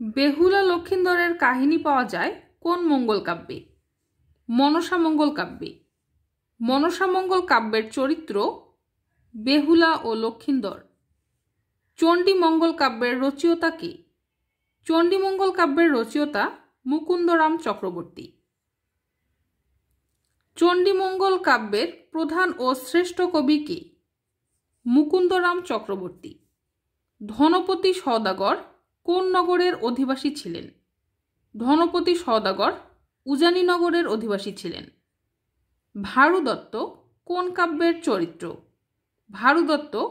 বেহুলা লক্ষিন্দরের কাহিনী পাওয়া যায় কোন মঙ্গল কাব্যে? মনসা মঙ্গল কাব্যে। মনসা মঙ্গল কাব্যের চরিত্র বেহুলা ও লক্ষিন্দর। চণ্ডীমঙ্গল কাব্যের রচয়িতা কে? চণ্ডীমঙ্গল কাব্যের রচয়িতা মুকুন্দরাম চক্রবর্তী। চণ্ডীমঙ্গল কাব্যের প্রধান ও শ্রেষ্ঠ কবি কে? মুকুন্দরাম চক্রবর্তী। ধনপতি সওদাগর কোন নগরের অধিবাসী ছিলেন? ধনপতি সওদাগর উজানিনগরের অধিবাসী ছিলেন। ভারুদত্ত কোন কাব্যের চরিত্র? ভারুদত্ত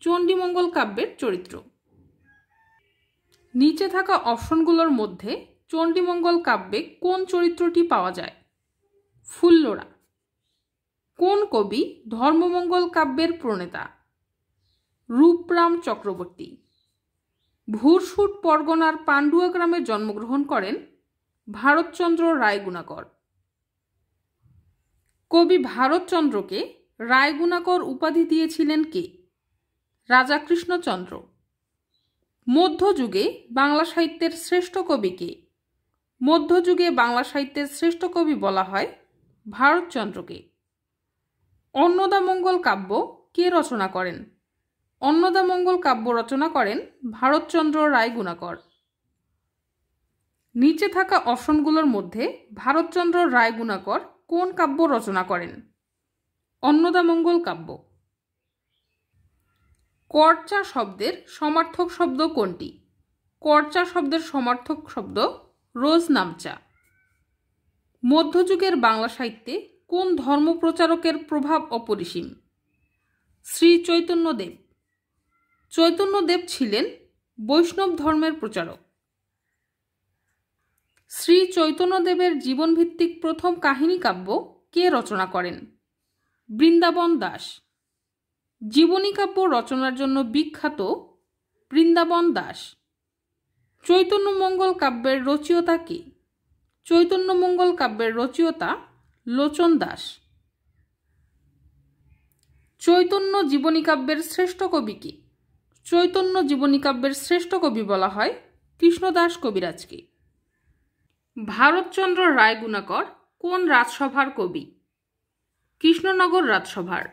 চণ্ডীমঙ্গল কাব্যের চরিত্র। নিচে থাকা অপশনগুলোর মধ্যে চণ্ডীমঙ্গল কাব্যে কোন চরিত্রটি পাওয়া যায়? ফুল্লরা। কোন কবি ধর্মমঙ্গল কাব্যের প্রণেতা? রূপরাম চক্রবর্তী। ভুরসুট পরগনার পান্ডুয়া গ্রামে জন্মগ্রহণ করেন ভারতচন্দ্র রায়গুণাকর। কবি ভারতচন্দ্রকে রায়গুণাকর উপাধি দিয়েছিলেন কে? রাজা কৃষ্ণচন্দ্র। মধ্যযুগে বাংলা সাহিত্যের শ্রেষ্ঠ কবিকে মধ্যযুগে বাংলা সাহিত্যের শ্রেষ্ঠ কবি বলা হয় ভারতচন্দ্রকে। অন্নদামঙ্গল কাব্য কে রচনা করেন? অন্নদামঙ্গল কাব্য রচনা করেন ভারতচন্দ্র রায় গুণাকর। নিচে থাকা অপশনগুলোর মধ্যে ভারতচন্দ্র রায় গুণাকর কোন কাব্য রচনা করেন? অন্নদামঙ্গল কাব্য। করচা শব্দের সমার্থক শব্দ কোনটি? করচা শব্দের সমার্থক শব্দ রোজ নামচা। মধ্যযুগের বাংলা সাহিত্যে কোন ধর্মপ্রচারকের প্রভাব অপরিসীম? শ্রী চৈতন্যদেব। চৈতন্যদেব ছিলেন বৈষ্ণব ধর্মের প্রচারক। শ্রী চৈতন্যদেবের জীবনভিত্তিক প্রথম কাহিনী কাব্য কে রচনা করেন? বৃন্দাবন দাস। জীবনী কাব্য রচনার জন্য বিখ্যাত বৃন্দাবন দাস। চৈতন্যমঙ্গল কাব্যের রচয়িতা কে? চৈতন্যমঙ্গল কাব্যের রচয়িতা লোচন দাস। চৈতন্য জীবনী কাব্যের শ্রেষ্ঠ কবি কে? চৈতন্য জীবনী কাব্যের শ্রেষ্ঠ কবি বলা হয় কৃষ্ণদাস কবিরাজকে। ভারতচন্দ্র রায়গুণাকর কোন রাজসভার কবি? কৃষ্ণনগর রাজসভার।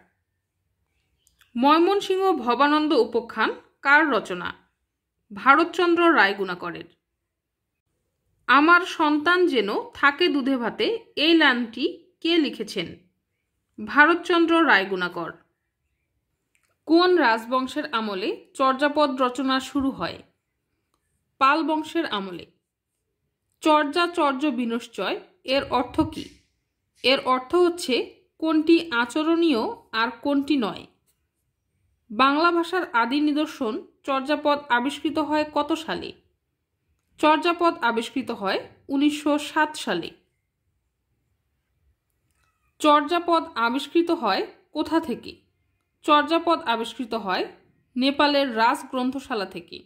ময়মনসিংহ ভবানন্দ উপখ্যান কার রচনা? ভারতচন্দ্র রায়গুণাকরের। আমার সন্তান যেন থাকে দুধে ভাতে, এই লাইনটি কে লিখেছেন? ভারতচন্দ্র রায়গুণাকর। কোন রাজবংশের আমলে চর্যাপদ রচনা শুরু হয়? পাল বংশের আমলে। চর্যা চর্য বিনশ্চয়, এর অর্থ কি? এর অর্থ হচ্ছে, কোনটি আচরণীয় আর কোনটি নয়। বাংলা ভাষার আদি নিদর্শন, চর্যাপদ আবিষ্কৃত হয় কত সালে? চর্যাপদ আবিষ্কৃত হয় উনিশশো সাত সালে। চর্যাপদ আবিষ্কৃত হয় কোথা থেকে? চর্যাপদ আবিষ্কৃত হয় নেপালের রাজ গ্রন্থশালা থেকে।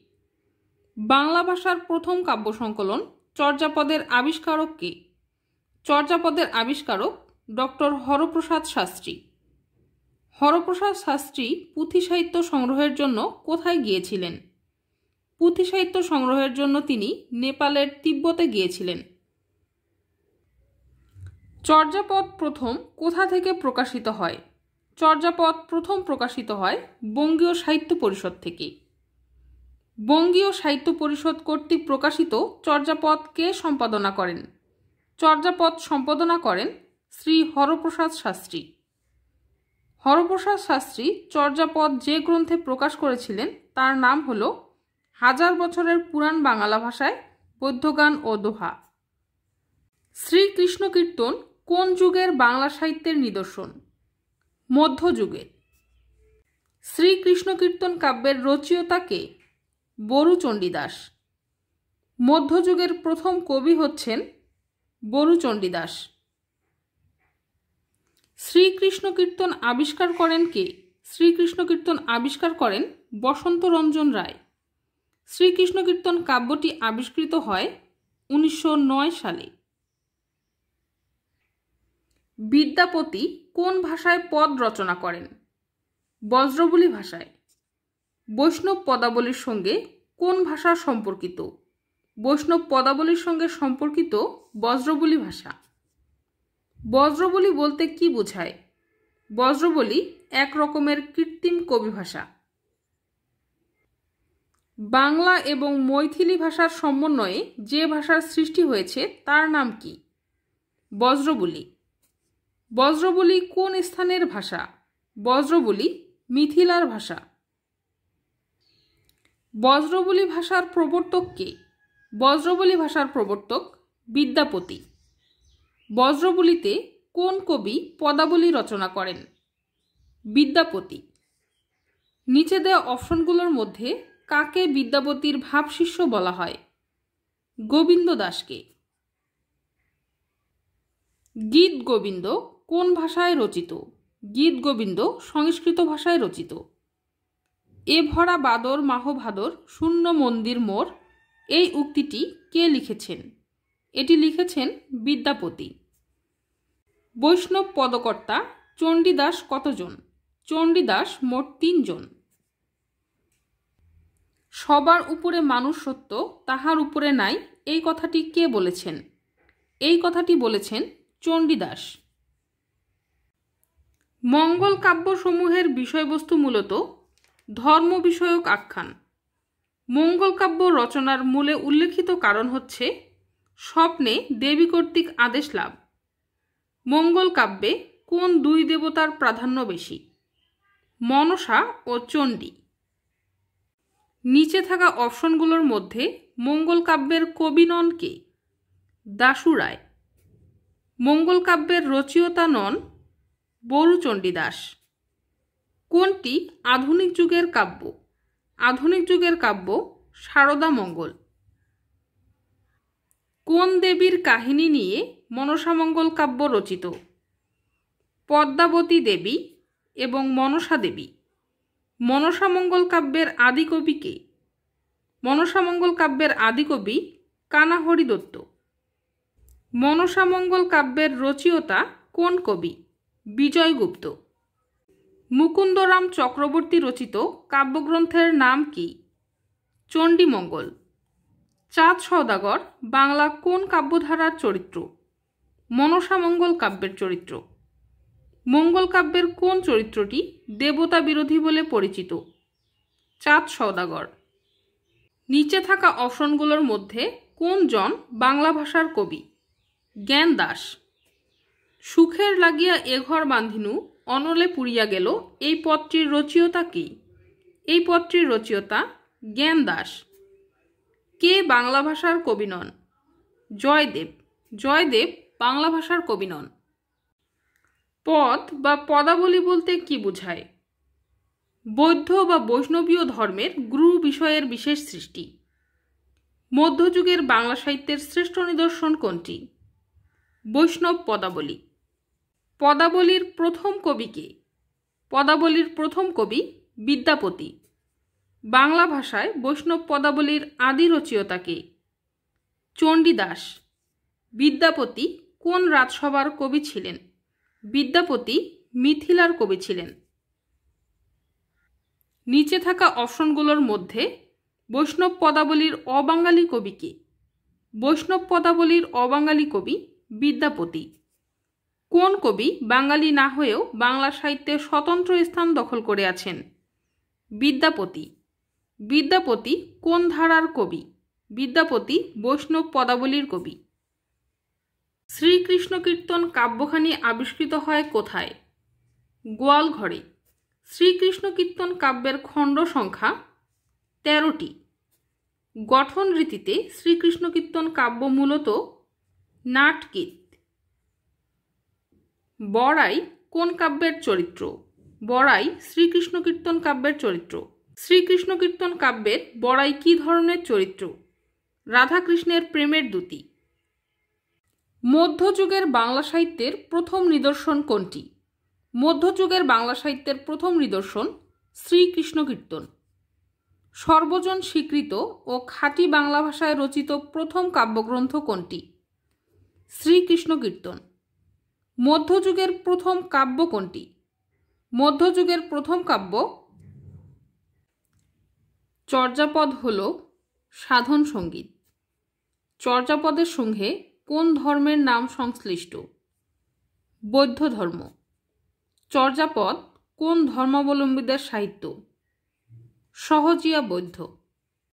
বাংলা ভাষার প্রথম কাব্য সংকলন চর্যাপদের আবিষ্কারক কে? চর্যাপদের আবিষ্কারক ডক্টর হরপ্রসাদ শাস্ত্রী। হরপ্রসাদ শাস্ত্রী পুঁথি সাহিত্য সংগ্রহের জন্য কোথায় গিয়েছিলেন? পুঁথি সাহিত্য সংগ্রহের জন্য তিনি নেপালের তিব্বতে গিয়েছিলেন। চর্যাপদ প্রথম কোথা থেকে প্রকাশিত হয়? চর্যাপদ প্রথম প্রকাশিত হয় বঙ্গীয় সাহিত্য পরিষদ থেকে। বঙ্গীয় সাহিত্য পরিষদ কর্তৃক প্রকাশিত চর্যাপদ কে সম্পাদনা করেন? চর্যাপদ সম্পাদনা করেন শ্রী হরপ্রসাদ শাস্ত্রী। হরপ্রসাদ শাস্ত্রী চর্যাপদ যে গ্রন্থে প্রকাশ করেছিলেন তার নাম হল হাজার বছরের পুরাণ বাংলা ভাষায় বৌদ্ধগান ও দোহা। শ্রীকৃষ্ণ কীর্তন কোন যুগের বাংলা সাহিত্যের নিদর্শন? মধ্যযুগের শ্রীকৃষ্ণ কীর্তন কাব্যের রচয়িতা কে বরু চণ্ডীদাস। মধ্যযুগের প্রথম কবি হচ্ছেন বরু চণ্ডীদাস। শ্রীকৃষ্ণ কীর্তন আবিষ্কার করেন কে? শ্রীকৃষ্ণ কীর্তন আবিষ্কার করেন বসন্ত রঞ্জন রায়। শ্রীকৃষ্ণ কীর্তন কাব্যটি আবিষ্কৃত হয় উনিশশো নয় সালে। বিদ্যাপতি কোন ভাষায় পদ রচনা করেন? বজ্রবলী ভাষায়। বৈষ্ণব পদাবলীর সঙ্গে কোন ভাষা সম্পর্কিত? বৈষ্ণব পদাবলীর সঙ্গে সম্পর্কিত বজ্রবলী ভাষা। বজ্রবলী বলতে কি বোঝায়? বজ্রবলী এক রকমের কৃত্রিম কবি ভাষা। বাংলা এবং মৈথিলি ভাষার সমন্বয়ে যে ভাষার সৃষ্টি হয়েছে তার নাম কি? বজ্রবলী। বজ্রবলী কোন স্থানের ভাষা? বজ্রবলি মিথিলার ভাষা। বজ্রবলি ভাষার প্রবর্তক কে? বজ্রবলী ভাষার প্রবর্তক বিদ্যাপতি। বজ্রবলিতে কোন কবি পদাবলী রচনা করেন? বিদ্যাপতি। নিচে দেওয়া অপশনগুলোর মধ্যে কাকে বিদ্যাপতির ভাবশিষ্য বলা হয়? গোবিন্দ দাসকে। গীত গোবিন্দ কোন ভাষায় রচিত? গীত গোবিন্দ, সংস্কৃত ভাষায় রচিত। এ ভরা বাদর মাহ ভাদর শূন্য মন্দির মোর, এই উক্তিটি কে লিখেছেন? এটি লিখেছেন বিদ্যাপতি। বৈষ্ণব পদকর্তা চণ্ডীদাস কতজন? চণ্ডীদাস মোট তিনজন। সবার উপরে মানুষ সত্য, তাহার উপরে নাই, এই কথাটি কে বলেছেন? এই কথাটি বলেছেন চণ্ডীদাস। মঙ্গল কাব্যসমূহের বিষয়বস্তু মূলত ধর্ম বিষয়ক আখ্যান। মঙ্গল কাব্য রচনার মূলে উল্লেখিত কারণ হচ্ছে স্বপ্নে দেবী কর্তৃক আদেশ লাভ। মঙ্গল কাব্যে কোন দুই দেবতার প্রাধান্য বেশি? মনসা ও চণ্ডী। নিচে থাকা অপশনগুলোর মধ্যে মঙ্গল কাব্যের কবি নন কে? দাসু রায়। মঙ্গল কাব্যের রচয়িতা নন বরুচণ্ডী দাস। কোনটি আধুনিক যুগের কাব্য? আধুনিক যুগের কাব্য সারদা মঙ্গল। কোন দেবীর কাহিনী নিয়ে মনসামঙ্গল কাব্য রচিত? পদ্মাবতী দেবী এবং মনসা দেবী। মনসামঙ্গল কাব্যের আদিকবি কে? মনসামঙ্গল কাব্যের আদিকবি কানাহরি দত্ত। মনসামঙ্গল কাব্যের রচয়িতা কোন কবি? বিজয়গুপ্ত। মুকুন্দরাম চক্রবর্তী রচিত কাব্যগ্রন্থের নাম কি? চণ্ডীমঙ্গল। চাঁদ সওদাগর, বাংলা কোন কাব্যধারার চরিত্র? মনসামঙ্গল কাব্যের চরিত্র। মঙ্গল কাব্যের কোন চরিত্রটি দেবতা বিরোধী বলে পরিচিত? চাঁদ সওদাগর। নিচে থাকা অপশনগুলোর মধ্যে কোন জন বাংলা ভাষার কবি? জ্ঞান দাস সুখের লাগিয়া এ ঘর বান্ধিনু, অনলে পুড়িয়া গেল, এই পত্রীর রচয়িতা কি? এই পত্রীর রচয়িতা, জ্ঞান দাস। কে বাংলা ভাষার কবি নন? জয়দেব। জয়দেব বাংলা ভাষার কবি নন। পদ বা পদাবলী বলতে কি বোঝায়? বৌদ্ধ বা বৈষ্ণবীয় ধর্মের গুরু বিষয়ের বিশেষ সৃষ্টি। মধ্যযুগের বাংলা সাহিত্যের শ্রেষ্ঠ নিদর্শন কোনটি? বৈষ্ণব পদাবলী। পদাবলীর প্রথম কবিকে পদাবলীর প্রথম কবি বিদ্যাপতি। বাংলা ভাষায় বৈষ্ণব পদাবলীর আদি রচয়িতাকে চণ্ডীদাস। বিদ্যাপতি কোন রাজসভার কবি ছিলেন? বিদ্যাপতি মিথিলার কবি ছিলেন। নিচে থাকা অপশনগুলোর মধ্যে বৈষ্ণব পদাবলীর অবাঙালি কবিকে বৈষ্ণব পদাবলীর অবাঙালি কবি বিদ্যাপতি। কোন কবি বাঙালি না হয়েও বাংলা সাহিত্যে স্বতন্ত্র স্থান দখল করে আছেন? বিদ্যাপতি। বিদ্যাপতি কোন ধারার কবি? বিদ্যাপতি বৈষ্ণব পদাবলীর কবি। শ্রীকৃষ্ণ কীর্তন কাব্যখানি আবিষ্কৃত হয় কোথায়? গোয়ালঘরে। শ্রীকৃষ্ণ কীর্তন কাব্যের খণ্ড সংখ্যা তেরোটি। গঠন রীতিতে শ্রীকৃষ্ণ কীর্তন কাব্য মূলত নাটকীত বড়াই কোন কাব্যের চরিত্র? বড়াই শ্রীকৃষ্ণ কীর্তন কাব্যের চরিত্র। শ্রীকৃষ্ণ কীর্তন কাব্যের বড়াই কী ধরনের চরিত্র? রাধাকৃষ্ণের প্রেমের দ্যুতি। মধ্যযুগের বাংলা সাহিত্যের প্রথম নিদর্শন কোনটি? মধ্যযুগের বাংলা সাহিত্যের প্রথম নিদর্শন শ্রীকৃষ্ণ কীর্তন। সর্বজন স্বীকৃত ও খাঁটি বাংলা ভাষায় রচিত প্রথম কাব্যগ্রন্থ কোনটি? শ্রীকৃষ্ণ কীর্তন। মধ্যযুগের প্রথম কাব্য কোনটি? মধ্যযুগের প্রথম কাব্য চর্যাপদ হল সাধন সংগীত। চর্যাপদের সঙ্গে কোন ধর্মের নাম সংশ্লিষ্ট? বৌদ্ধ ধর্ম। চর্যাপদ কোন ধর্মাবলম্বীদের সাহিত্য? সহজিয়া বৌদ্ধ।